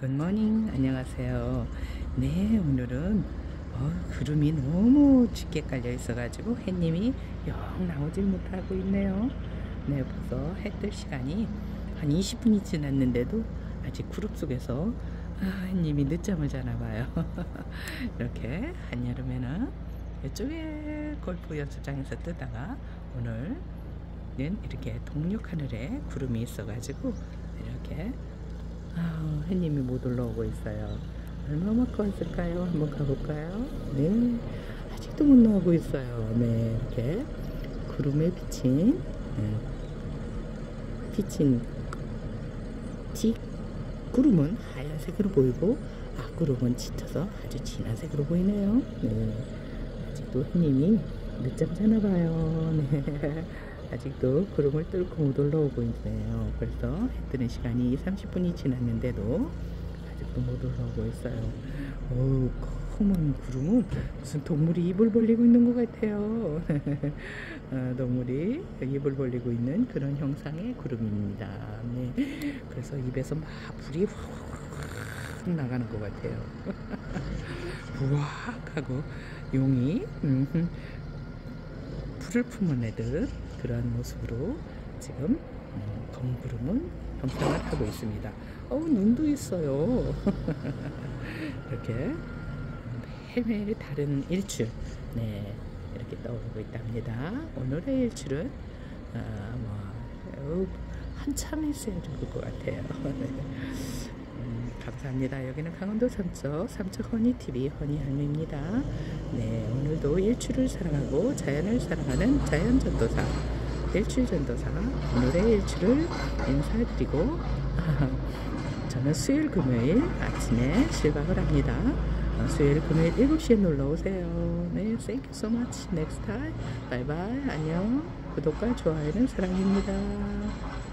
굿모닝 안녕하세요. 네 오늘은 어, 구름이 너무 짙게 깔려 있어 가지고 해님이 영 나오질 못하고 있네요. 네 벌써 해 뜰 시간이 한 20분이 지났는데도 아직 구름 속에서 아, 해님이 늦잠을 자나 봐요. 이렇게 한여름에는 이쪽에 골프 연습장에서 뜨다가 오늘은 이렇게 동력 하늘에 구름이 있어 가지고 이렇게 아, 햇님이 못 올라오고 있어요. 얼마만큼 왔을까요? 한번 가볼까요? 네. 아직도 못 나오고 있어요. 네. 이렇게 구름에 비친, 네. 비친 뒷 구름은 하얀색으로 보이고 앞구름은 짙어서 아주 진한 색으로 보이네요. 네. 아직도 햇님이 늦잠 자나 봐요. 네. 아직도 구름을 뚫고 못 올라오고 있네요. 벌써 해 뜨는 시간이 30분이 지났는데도 아직도 못 올라오고 있어요. 어우, 검은 구름은 무슨 동물이 입을 벌리고 있는 것 같아요. 어, 동물이 입을 벌리고 있는 그런 형상의 구름입니다. 네. 그래서 입에서 막 불이 확 나가는 것 같아요. 부악 하고 용이 음, 품은 애들 그러한 모습으로 지금 음, 검구름은 형상을 하고 있습니다. 어우 눈도 있어요. 이렇게 매일매일 다른 일출 네 이렇게 떠오르고 있답니다. 오늘의 일출은 아, 뭐 한참 있어야 좋을 것 같아요. 음, 감사합니다. 여기는 강원도 삼척 삼척 허니 TV 허니 할매입니다. 네 오늘도 일출을 사랑하고 자연을 사랑하는 자연전도사 일출전도사 오늘의 일출을 인사드리고 저는 수요일 금요일 아침에 실박을 합니다. 어, 수요일 금요일 7시에 놀러 오세요. 네, thank you so much. Next time. 바이바이. 안녕. 구독과 좋아요는 사랑입니다.